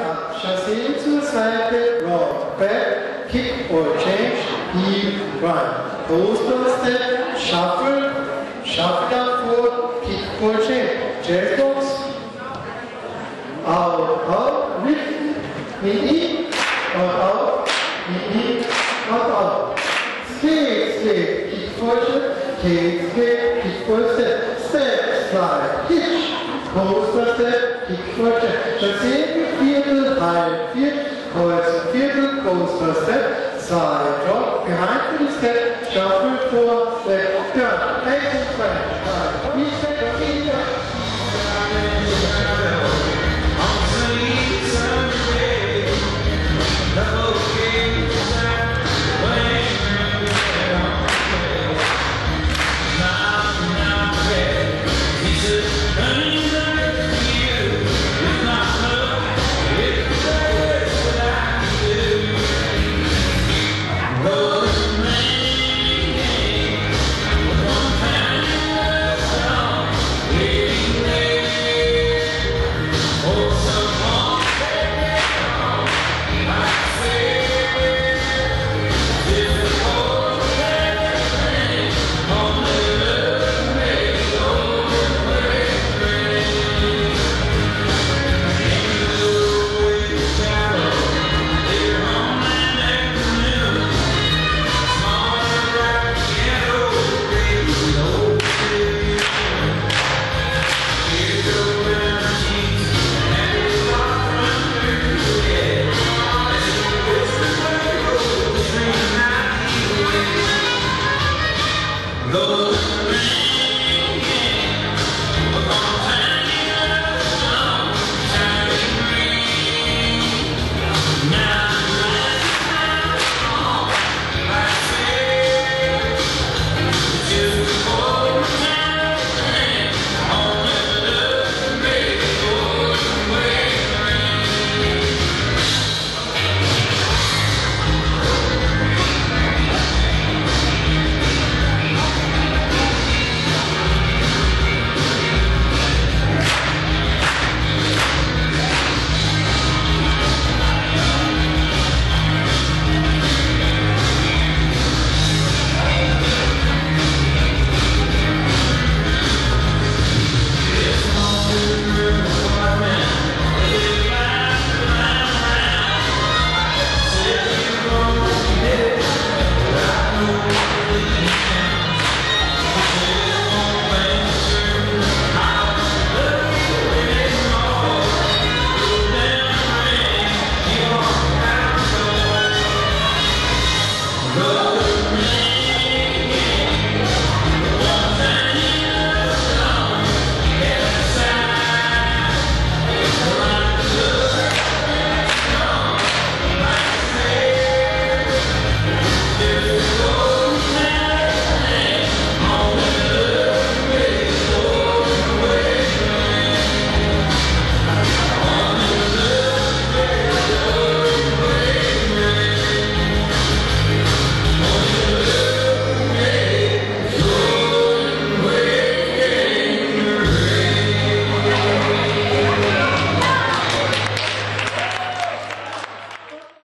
up, chassis to side, roll, back, kick ball change, heave, run. Postal step, shuffle, shuffle up foot, kick ball change, jazz box, out, out, lift, knee, in, out, out, in, in, out, out. Skate, skate, kick for change, skate, skate, kick for step, step, slide, hitch, postal step, kick for change, chassis, high, Viertel, Kreuz, Viertel, coastal step, side drop, behind the step, shuffle, four,